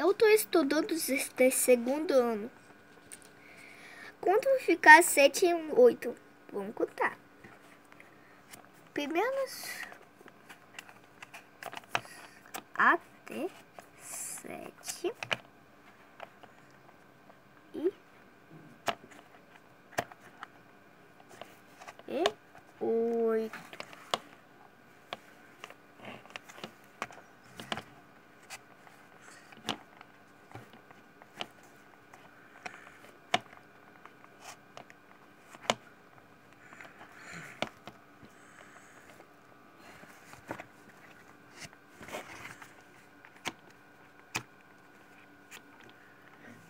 Eu estou estudando este segundo ano. Quanto vai ficar 7 e 8? Vamos contar. Primeiro até 7 e e.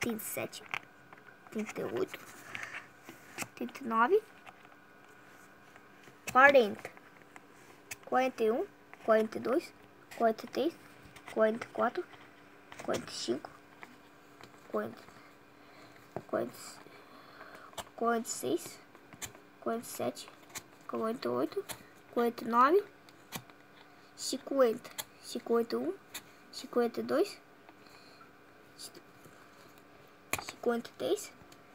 37, 38, 39, 40, 41, 42, 43, 44, 45, 40, 40, 46, 47, 48, 49, 50, 51, 52, 53,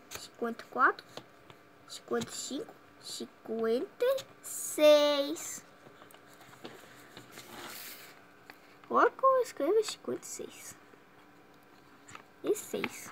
54, 55, 56. Olha como eu escrevo 56. E 6.